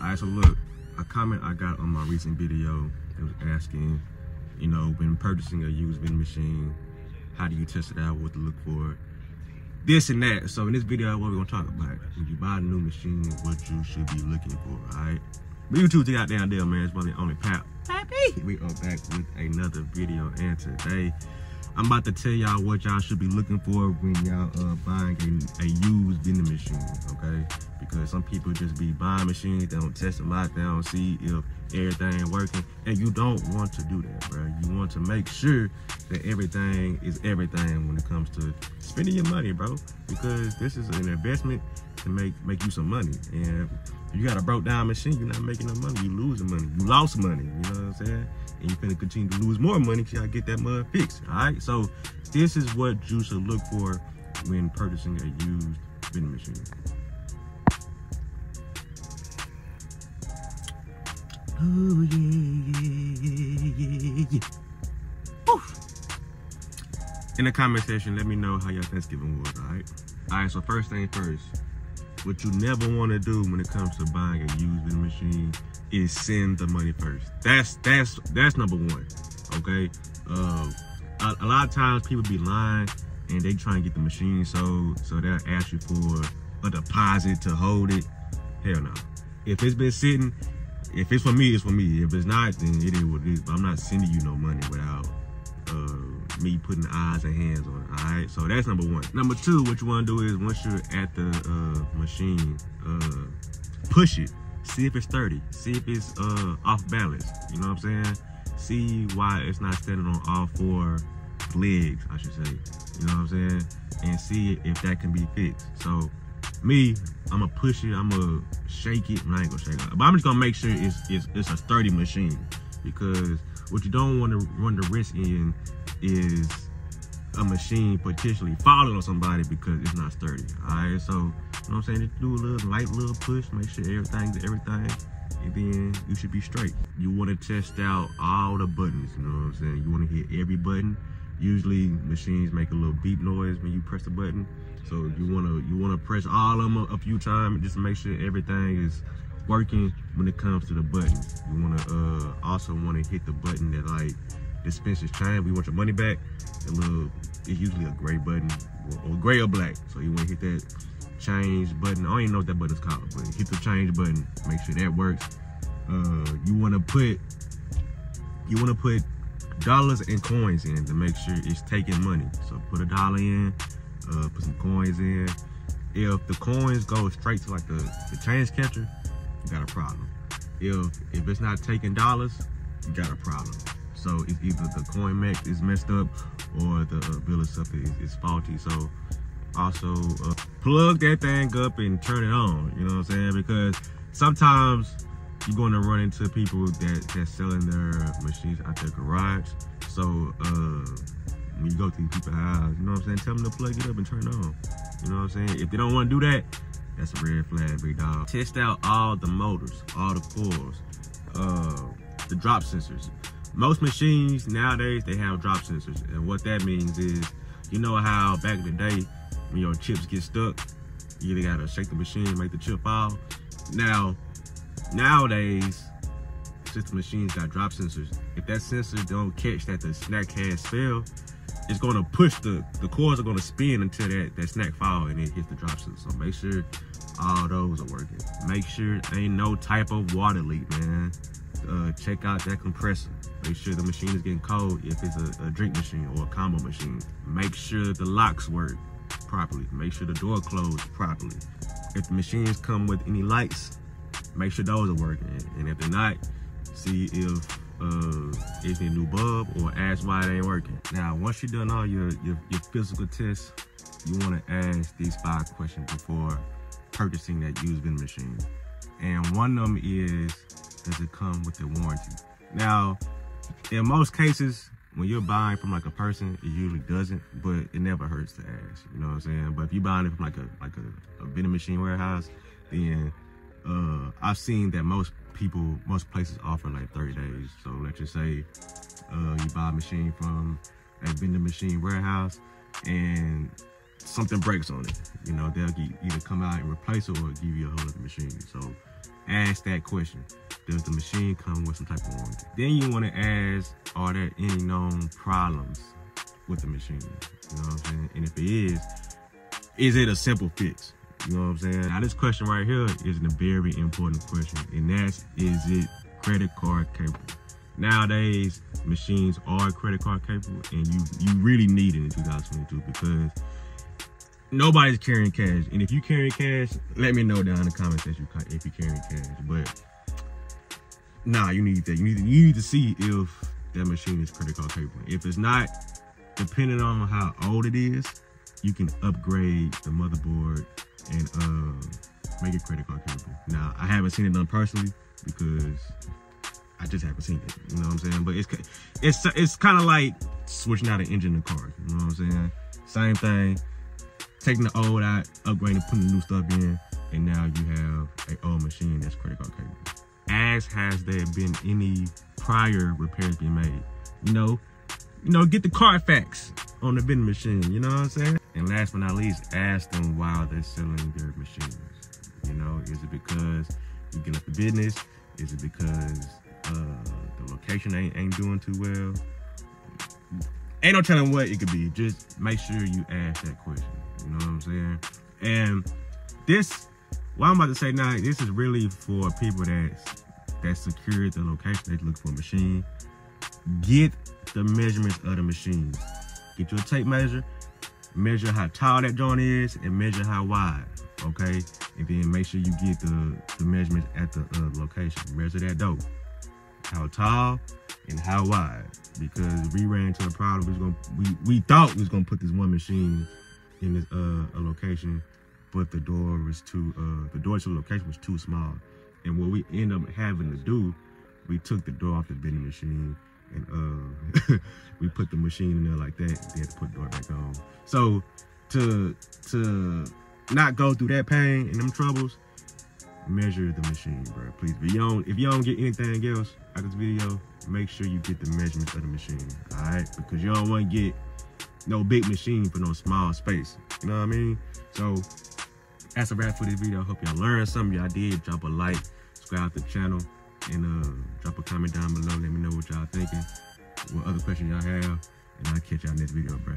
All right, so look, a comment I got on my recent video it was asking, you know, when purchasing a used vending machine, how do you test it out, what to look for, this and that. So in this video, what we're gonna talk about, when you buy a new machine, what you should be looking for, all right? But you two got down there, man, it's probably only Pap. Happy. We are back with another video, and today, I'm about to tell y'all what y'all should be looking for when y'all uh, buying a, a, used vending machine, okay? Because some people just be buying machines, they don't test them out, they don't see if everything working, and you don't want to do that, bro. You want to make sure that everything is everything when it comes to spending your money, bro. Because this is an investment to make make you some money, and you got a broke down machine, you're not making no money, you losing money, you lost money, you know what I'm saying? And you're gonna continue to lose more money till I get that mud fixed. All right, so this is what you should look for when purchasing a used vending machine. Oh yeah, yeah, yeah, yeah. Oof. In the comment section, let me know how your Thanksgiving was. All right. All right. So first thing first, what you never want to do when it comes to buying a used vending machine is send the money first. That's that's that's number one. Okay. Uh, a, a, lot of times people be lying and they try and get the machine sold, so they'll ask you for a deposit to hold it. Hell no. If it's been sitting, if it's for me, it's for me. If it's not, then it is what it is. But I'm not sending you no money without uh, me putting eyes and hands on it. All right. So that's number one. Number two, what you want to do is once you're at the uh, machine, uh, push it. See if it's 30 see if it's uh off balance. You know what i'm saying? See why it's not standing on all four legs i should say. You know what i'm saying? And see if that can be fixed. So me i'm gonna push it i'm gonna shake it. I ain't gonna shake it. But i'm just gonna make sure it's it's, it's a sturdy machine. Because what you don't want to run the risk in is a machine potentially falling on somebody because it's not sturdy. All right, so you know what I'm saying? Just do a little light little push, make sure everything's everything, and then you should be straight. You want to test out all the buttons. You know what I'm saying? You want to hit every button. Usually machines make a little beep noise when you press the button. So you want to you want to press all of them a, a few times just to make sure everything is working when it comes to the buttons. You want to uh, also want to hit the button that like dispenses change. We want your money back. A little, it's usually a gray button or, or gray or black. So you want to hit that change button. I don't even know what that button's called, but hit the change button. Make sure that works. Uh, you want to put, you want to put dollars and coins in to make sure it's taking money. So put a dollar in, uh, put some coins in. If the coins go straight to like the, the change catcher, you got a problem. If if it's not taking dollars, you got a problem. So it's either the coin mech is messed up or the uh, bill of stuff is, is faulty. So also uh, plug that thing up and turn it on. You know what I'm saying? Because sometimes you're going to run into people that that's selling their machines out their garage. So uh, when you go to these people's house, you know what I'm saying? Tell them to plug it up and turn it on. You know what I'm saying? If they don't want to do that, that's a red flag, big dog. Test out all the motors, all the coils, uh, the drop sensors most machines nowadays they have drop sensors and what that means is you know how back in the day when your chips get stuck you either gotta shake the machine make the chip fall. Now nowadays since the machines got drop sensors if that sensor don't catch that the snack has fell it's gonna push the the coils are gonna spin until that that snack fall and it hits the drop sensor. So make sure all those are working. Make sure ain't no type of water leak man uh, check out that compressor Make sure the machine is getting cold if it's a, a drink machine or a combo machine. Make sure the locks work properly. Make sure the door closed properly. If the machines come with any lights, make sure those are working. And if they're not, see if uh, it's a new bulb or ask why it ain't working. Now, once you've done all your, your, your physical tests, you want to ask these five questions before purchasing that used vending machine. And one of them is, does it come with a warranty? Now, in most cases, when you're buying from like a person, it usually doesn't, but it never hurts to ask. You know what I'm saying? But if you're buying it from like a like a, a vending machine warehouse, then uh, I've seen that most people, most places offer like 30 days. So let's just say uh, you buy a machine from a vending machine warehouse and something breaks on it. You know, they'll either come out and replace it or give you a whole other machine. So ask that question. Does the machine come with some type of warranty? Then you want to ask, are there any known problems with the machine? You know what I'm saying? And if it is, is it a simple fix? You know what I'm saying? Now this question right here is a very important question, and that's is it credit card capable? Nowadays, machines are credit card capable, and you you really need it in 2022 because nobody's carrying cash. And if you carry cash, let me know down in the comments that you if you carry cash. But nah, you need that. You need to, you need to see if that machine is credit card capable. If it's not, depending on how old it is, you can upgrade the motherboard and uh, make it credit card capable. Now, I haven't seen it done personally because I just haven't seen it. You know what I'm saying? But it's it's it's kind of like switching out an engine in a car. You know what I'm saying? Same thing. Taking the old out, upgrading, putting the new stuff in, and now you have a old machine that's credit card capable. As has there been any prior repairs being made? You know, you know, get the Carfax on the vending machine. You know what I'm saying? And last but not least, ask them why they're selling their machines. You know, is it because you get up the business? Is it because uh, the location ain't, ain't doing too well? Ain't no telling what it could be. Just make sure you ask that question. You know what I'm saying? And this, what I'm about to say now, this is really for people that that secured the location. They look for a machine. Get the measurements of the machine. Get your tape measure measure how tall that joint is and measure how wide okay and then make sure you get the the measurements at the uh, location measure that dope how tall and how wide because we ran into the problem we was gonna we we thought we was gonna put this one machine in this uh a location but the door was too uh the door to the location was too small and what we end up having to do we took the door off the vending machine and uh, we put the machine in there like that. They had to put the door back on. So to to not go through that pain and them troubles, measure the machine, bro. Please. If you don't if you don't get anything else out of this video, make sure you get the measurements of the machine. Alright? Because you don't want to get no big machine for no small space. You know what I mean? So that's a wrap for this video. I hope y'all learned something. Y'all did. Drop a like, subscribe to the channel and uh, drop a comment down below. Let me know what y'all thinking, what other questions y'all have, and I'll catch y'all next video, bro.